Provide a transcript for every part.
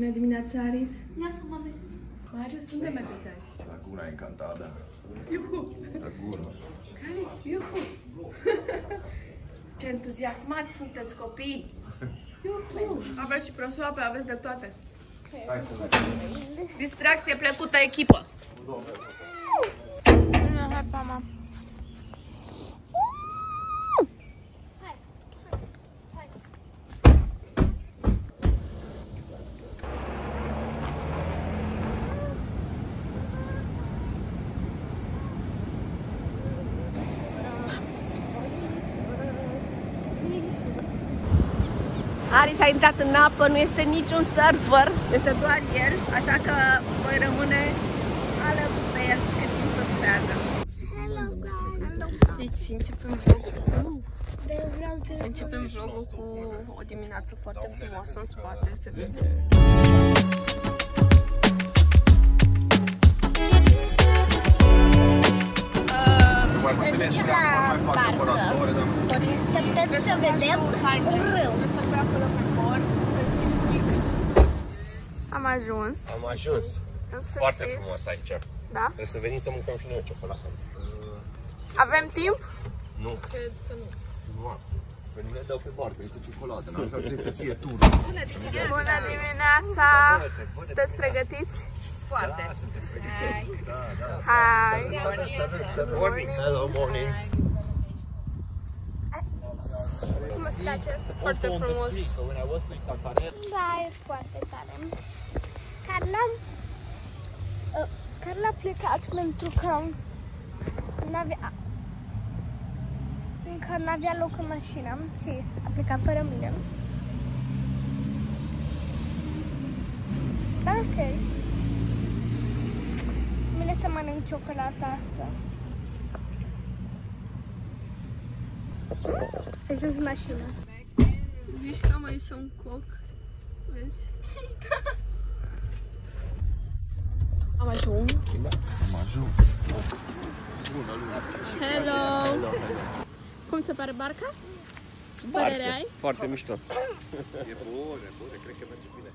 Bună dimineața, Aris! Neața, mame. Marius, unde mergeți azi? Laguna Encantada. Iuhu! Laguna. Care? Iuhu! Ce entuziasmați sunteți copii! Iuhu! Aveți și prosoape, aveți de toate. Hai să vedem. Distracție plăcută echipă! Hai, mama. Aris a intrat în apă, nu este niciun surfer, este doar el, așa că voi rămâne alături de el în timp surfează. Deci începem vlogul. Începem vlogul cu o dimineață foarte frumoasă în spate, se vede. Mai putem și la mai fac barcă. apăratoare, dar Să putem să vedem râu. Am ajuns, Am ajuns. în Foarte sfârșit. frumos aici. Da? Trebuie să venim să mâncăm și noi o ciocolată. Avem timp? Nu. Cred că nu. Nu am. Păi nu le dau pe barcă, este ciocolată, n-așa trebuie să fie tur. Bună dimineața! Sunteți pregătiți? Foarte. Da, suntem pregătiți. Da, da. Hai! Morning. Hello, morning. Cum îți place? Foarte frumos. Da, e foarte tare. Carla, uh, Carla a plecat pentru că n-avea, încă n-avea loc în mașină și a plecat fără mine. Da, ok. Mine să mănânc ciocolata asta. Ai sunt în mașină. Zici că mai un coc. Vezi? Am ajuns. Am ajuns. Hello! Cum se pare barca? Ce părere ai? Foarte mișto. E bună, bună, cred că merge bine.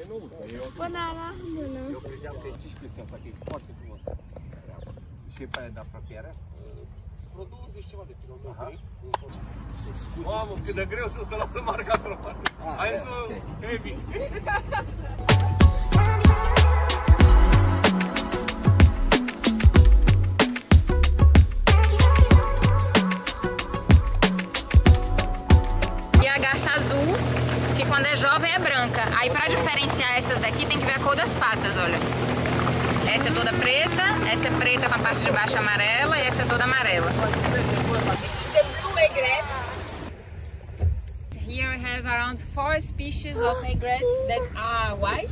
E nouță. Eu, Banana! Bună! eu credeam că e și chestia asta, că e foarte frumos. Și e pe aia de apropiere? vreo 20 ceva de kilometri. Mamă, cât de greu să se lasă marca într-o parte. Hai să heavy. branca. Aí pra diferenciar essas daqui tem que ver a cor das patas, olha. Essa é toda preta, essa é preta com a parte de baixo amarela e essa é toda amarela. Here I have around four species of egrets that are white.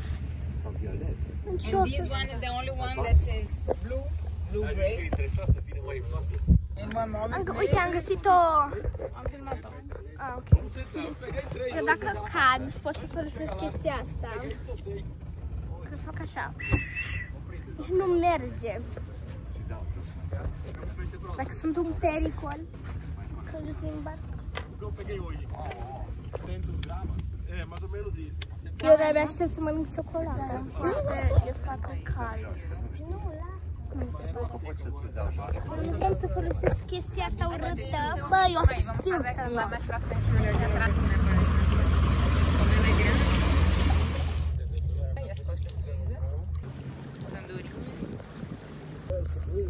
And this one is the only one that says blue, blue e gray. In one moment. Uite, am găsit o... Am filmat-o. Ah, ok. Eu dacă cad, pot să folosesc chestia asta. Că fac așa. Și nu merge. Dacă sunt un pericol. Că duc în barcă. Eu peguei hoje. 100 grama? É, mais ou menos isso. Eu de-abia aștept să mănânc ciocolată. E foarte cald. Nu, lasă. Nu putem să folosesc chestia asta urâtă. Bă, eu știu să mă.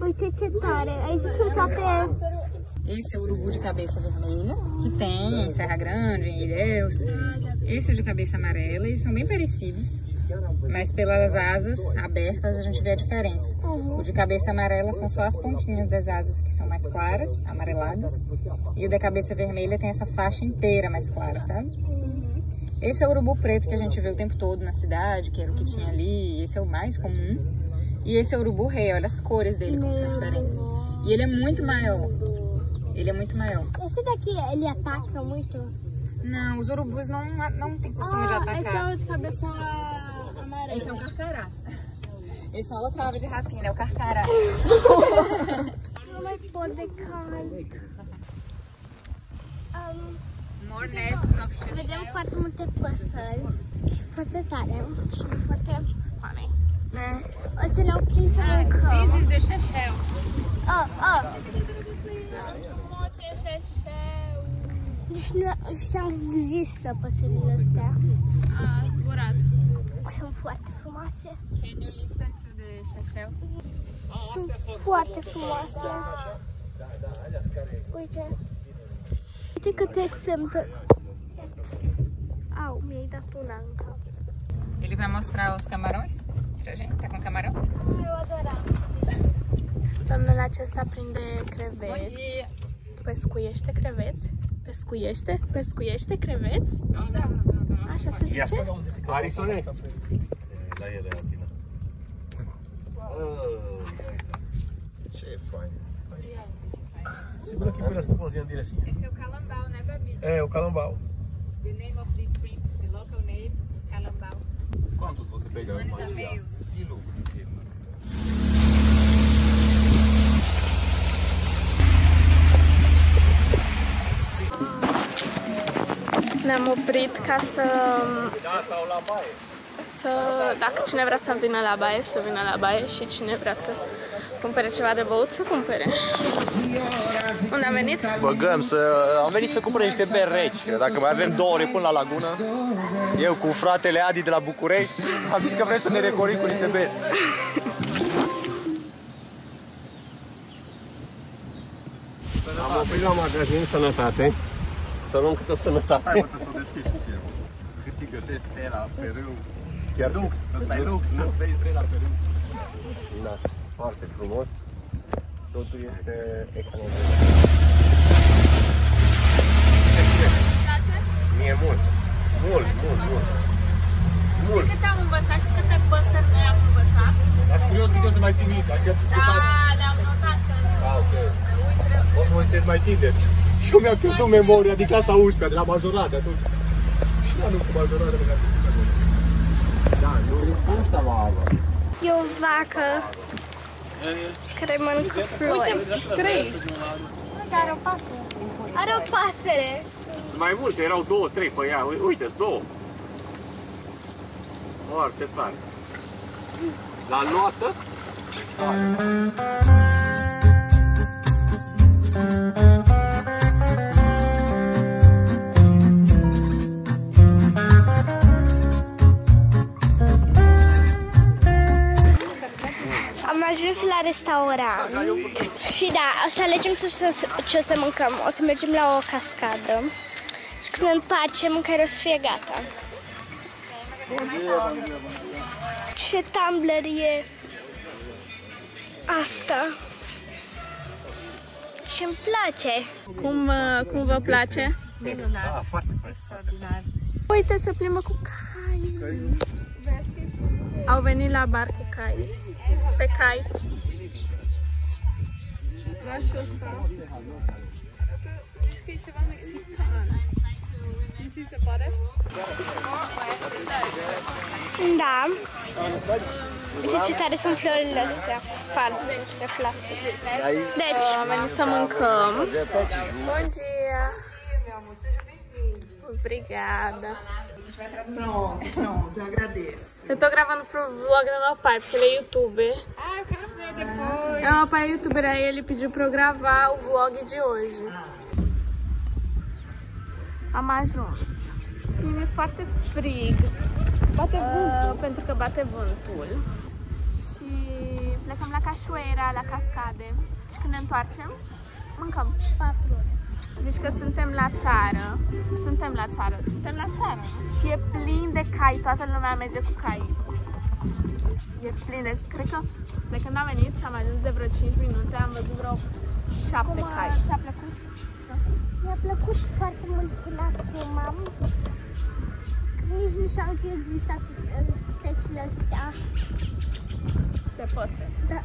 Uite ce tare. Aici sunt toate... Esse é o urubu de cabeça vermelha, que tem em Serra Grande, em Ilhéus. Esse é o de cabeça amarela, eles são bem parecidos, mas pelas asas abertas a gente vê a diferença. O de cabeça amarela são só as pontinhas das asas que são mais claras, amareladas, e o da cabeça vermelha tem essa faixa inteira mais clara, sabe? Esse é o urubu preto que a gente vê o tempo todo na cidade, que era o que tinha ali, esse é o mais comum. E esse é o urubu rei, olha as cores dele como são diferentes. E ele é muito maior. Ele é muito maior. Esse daqui, ele ataca muito? Não, os urubus não, não tem costume de atacar. esse é o de cabeça. Esse é o carcará. Esse é outra ave de rapina, é o carcará. Um, vedem shell. foarte multe păsări. Și foarte tare și foarte foame. O să ne oprim să mâncăm. This is the șeșeu. Ah, ah. E șeșeu. Deci nu știam că există păsările astea. A zburat. Sunt foarte frumoase. Can you listen to the șeșeu? Sunt foarte frumoase. Uite. Uite câte sunt. Au, mi-ai dat una în cap. Ele vai mostrar os camarões pra gente. Tá com camarão? Eu adoram. Domnul acesta prinde Bom creveți. dia. Pescuiește creveți. Pescuiește? Pescuiește creveți? Da, da, da, da. Așa se zice? Arisone? La ele, la tine. Ce fain. Segura aqui pelas pãozinhas dele assim. Esse é o calambau, né, Babi? É, o calambau. The name of this shrimp, the local name is calambau. Quantos você pegou? One is a male. Kilo. Ne-am oprit ca să, să, dacă cine vrea să vină la baie, să vină la baie și cine vrea să cumpere ceva de băut, să cumpere. Unde am venit? Băgăm să... Am venit să cumpărăm niște beri reci, că dacă mai avem două ore până la lagună, eu cu fratele Adi de la București, am zis că vrem să ne recorim cu niște beri. Am oprit la magazin Sănătate. Să luăm câte o sănătate. Hai mă să ți-o deschizi puțin. Cât îi găsești pe la pe râu. Chiar lux, ăsta e lux, să vezi pe la pe râu. Da, foarte frumos. Totul este excelent. Mie mult. Mult, mult, mult. Mult. Câte am învățat și câte păsări noi am învățat? Dar curios cât o să mai ții minte, adică Da, le-am notat că Ah, ok. uite, O să sunteți mai tineri. Și eu mi-am pierdut memoria din clasa 11 de la majorat de atunci. Și anul cu majorare mi-am pierdut memoria. Da, nu asta la ala. E o vacă care mănâncă flori. uite, trei. Uite, are o pasăre. Are o pasăre. Sunt mai multe, erau două, trei pe ea. Ui- Uite-ți două. Foarte tare. La notă? Am restaurant și da, o să alegem ce o să, ce o să mâncăm. O să mergem la o cascadă și când ne întoarcem, mâncarea o să fie gata. Ce tumbler e asta? Și îmi place. Cum, uh, cum vă place? Da, foarte fain. Uite, se plimbă cu cai. Au venit la bar cu cai. Pe cai. Da, și ăsta. Știi că e ceva mexican. Nu ți se pare? Da. Uite ce tare sunt florile astea false de plastic. Deci, Am venit să mâncăm. Bun dia! Obrigada. Pronto, pronto, eu agradeço. Eu tô gravando pro vlog do meu pai, porque ele é youtuber. Ah, eu quero ver depois. É, meu pai é youtuber, aí ele pediu pra eu gravar o vlog de hoje. Am ajuns. E foarte frig. Bate vântul. pentru că bate vântul. Și plecăm la cașuera, la cascade. Și când ne întoarcem, mâncăm. patru ore. Zici că suntem la țară. Suntem la țară. Suntem la țară. Și e plin de cai. Toată lumea merge cu cai. E plin de... Cred că de când am venit și am ajuns de vreo 5 minute, am văzut vreo 7 Cum cai. ți-a plăcut? Mi-a plăcut foarte mult până acum. Nici nu știam că există uh, speciile astea. De păsări. Da,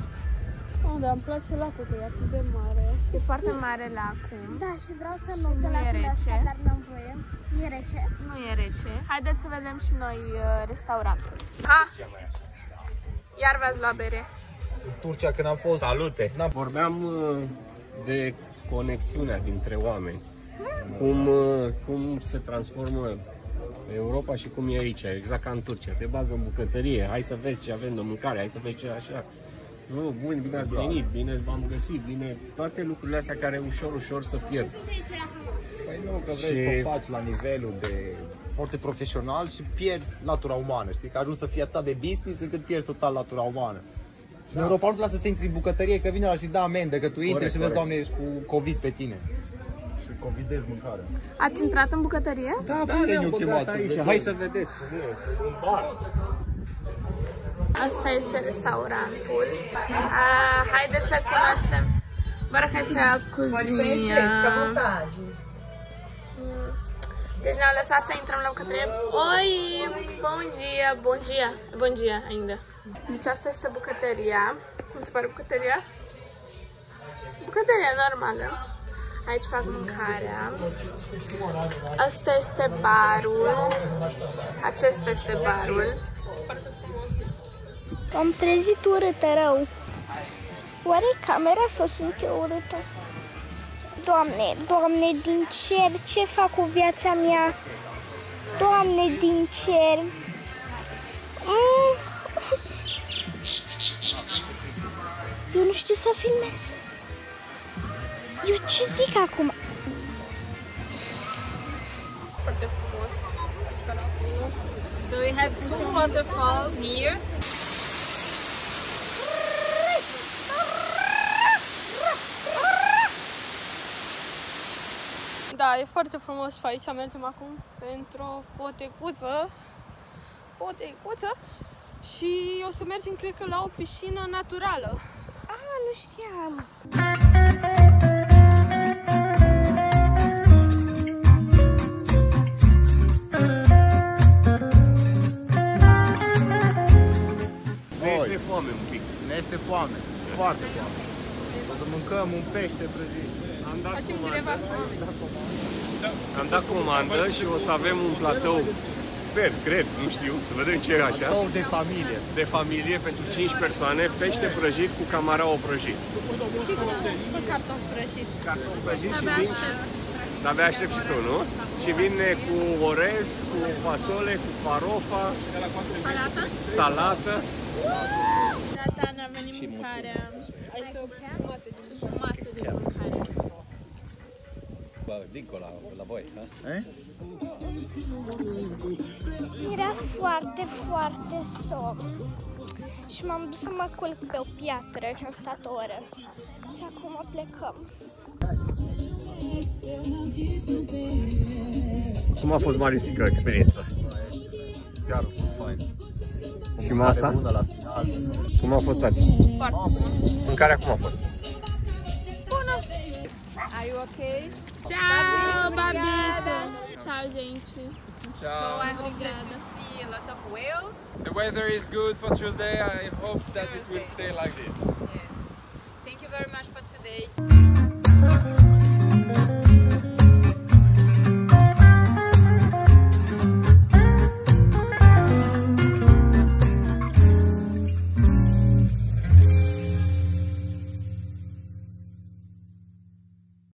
Oh, dar îmi place lacul, că e atât de mare. E foarte mare lacul. da, și vreau să Și mă nu la e culea asta, rece. dar n-am voie. E rece. Nu e rece. Haideți să vedem și noi uh, restaurantul. Ha! Iar v-ați luat bere. Turcia când am fost. Salute! N-am- Vorbeam uh, de conexiunea dintre oameni. Cum, uh, cum se transformă Europa și cum e aici, exact ca în Turcia. Te bagă în bucătărie, hai să vezi ce avem de mâncare, hai să vezi ce așa. Nu, bun, bine ați venit, bine v-am găsit, bine, toate lucrurile astea care ușor, ușor să pierd. Păi nu, că vrei Și- să o faci la nivelul de foarte profesional și pierzi latura umană, știi? Că ajungi să fii atât de business încât pierzi total latura umană. Și în Europa nu te lasă să intri în bucătărie, că vine la și da amendă, că tu intri Corect, și vezi, corect. doamne, ești cu COVID pe tine. Și covidezi mâncarea. Ați intrat în bucătărie? Da, Da, bine, ne-am ne-au băgat chemat să aici, vedem. hai să vedeți cum e, un bar. Asta este restaurantul. Ah, haideți să cunoaștem. Bora que essa é a cozinha. Fica à vontade. Deci ne-au lăsat să intrăm la bucătărie. Oi, bun dia, bun dia, bun dia ainda. Deci asta este bucătăria. Cum se pare bucătăria? Bucătăria normală. Aici fac mâncarea. Asta este barul. Acesta este barul. M-am trezit urâtă rău. Oare e camera sau sunt eu urâtă? Doamne, Doamne din cer, ce fac cu viața mea? Doamne din cer. Mm. Eu nu știu să filmez. Eu ce zic acum? Foarte frumos. So we have two waterfalls here. Da, e foarte frumos pe aici. Mergem acum pentru o potecuță. Potecuță. Și o să mergem, cred că, la o piscină naturală. Ah, nu știam. Ne este foame un pic. Ne este foame, foarte foame. O să mâncăm un pește prăjit. Am dat Facem comandă. greva foame. Am dat comandă și o să avem un platou, sper, cred, nu știu, să vedem ce e așa, Două de familie. de familie pentru 5 persoane, pește prăjit cu camarao prăjit. Și cu, cu cartofi prăjiți. Cartofi prăjit și Abia vin, aștept. de-abia aștept și tu, nu? Și vine cu orez, cu fasole, cu farofa, Salată? salată. Gata, ne-a venit mâncarea. Adică jumate din jumate din mâncare. Dincolo, la voi, ha? Era foarte, foarte somn. Și m-am dus să mă culc pe o piatră și am stat o oră. Și acum plecăm. Cum a fost Marisica experiența? Chiar a fost fain. Și masa? Bună la final. Cum a fost tati? Foarte bun. Mâncarea cum a fost? Are you okay? Ciao, babito. Ciao, gente. So I hope that you see a lot of whales. The weather is good for Tuesday. I hope that it will stay like this. Thank you very much for today.